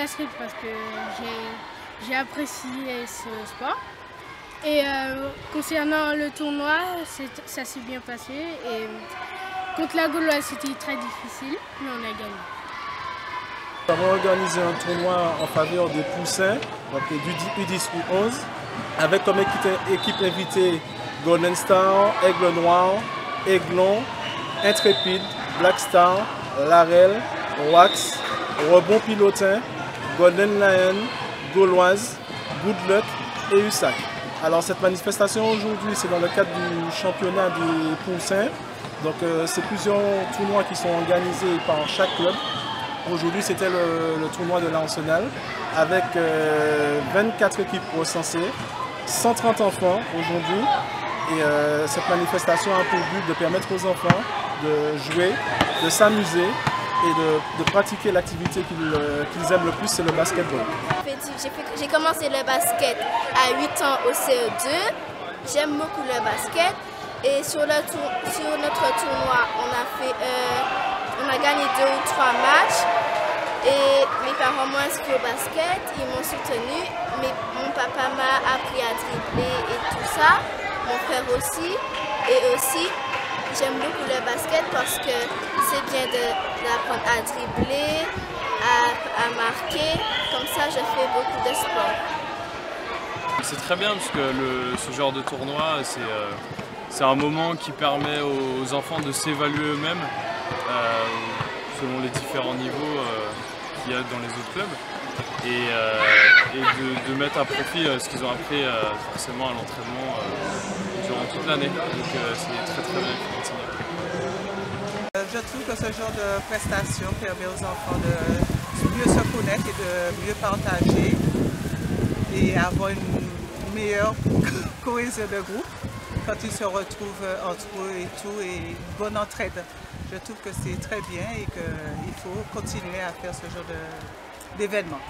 basket parce que j'ai apprécié ce sport. Et euh, concernant le tournoi, ça s'est bien passé. Et contre la Gauloise, c'était très difficile, mais on a gagné. Nous avons organisé un tournoi en faveur des poussins, donc du U10 U11, avec comme équipe, invitée Golden Star, Aigle Noir, Aiglon, Intrépide, Black Star, Larel, Wax, Rebond Pilotin, Golden Lion, Gauloise, Good Luck et USAC. Alors cette manifestation aujourd'hui, c'est dans le cadre du championnat du Poussins. Donc euh, c'est plusieurs tournois qui sont organisés par chaque club. Aujourd'hui c'était le, tournoi de l'Arsenal avec 24 euh, équipes recensées, 130 enfants aujourd'hui. Et euh, cette manifestation a pour but de permettre aux enfants de jouer, de s'amuser et de, pratiquer l'activité qu'ils aiment le plus, c'est le basketball. J'ai commencé le basket à 8 ans au CE2. J'aime beaucoup le basket. Et sur, notre tournoi, on a, fait, euh, on a gagné deux ou trois matchs. Et mes parents m'ont inscrit au basket, ils m'ont soutenu. Mais mon papa m'a appris à dribbler et tout ça. Mon frère aussi. Et aussi, j'aime beaucoup le basket parce que c'est bien d'apprendre à dribbler, à, marquer. Comme ça, je fais beaucoup de sport. C'est très bien parce que ce genre de tournoi, euh, c'est un moment qui permet aux enfants de s'évaluer eux-mêmes euh, selon les différents niveaux euh, qu'il y a dans les autres clubs et, de, mettre à profit ce qu'ils ont appris forcément à l'entraînement durant Donc c'est très très bien continuer. Je trouve que ce genre de prestation permet aux enfants de mieux se connaître et de mieux partager et avoir une meilleure cohésion de groupe quand ils se retrouvent entre eux et tout et une bonne entraide. Je trouve que c'est très bien et qu'il faut continuer à faire ce genre d'événements.